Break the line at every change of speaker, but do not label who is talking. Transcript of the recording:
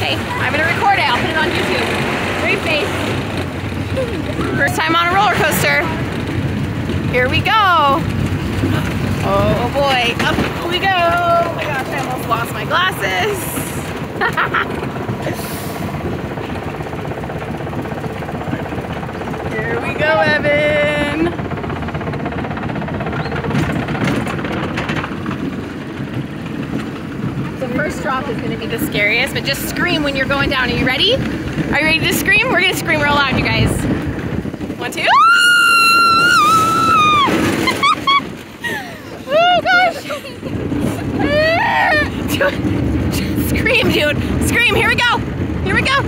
Okay, I'm gonna record it. I'll put it on YouTube. Great face. First time on a roller coaster. Here we go. Oh boy, up we go. Oh my gosh, I almost lost my glasses. Here we go, Evan. The first drop is gonna be the scariest, but just scream when you're going down. Are you ready? Are you ready to scream? We're gonna scream real loud, you guys. One, two. oh gosh. scream, dude. Scream. Here we go. Here we go.